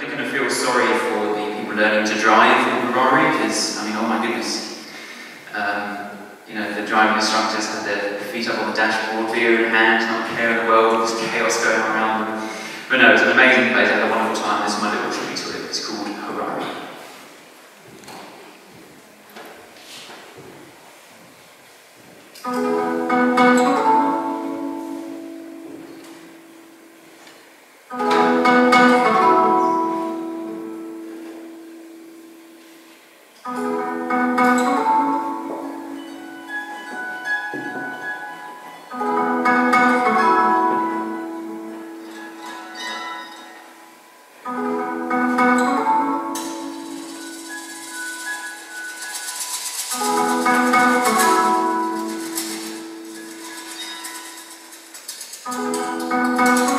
did kind of feel sorry for the people learning to drive in Harare because, I mean, oh my goodness. Um, you know, the driving instructors had their feet up on the dashboard, beer in hand, not care in the world, there's chaos going around them. But no, it was an amazing place, I had a wonderful time. This is my little tribute to it. It's called Harare. Thank Música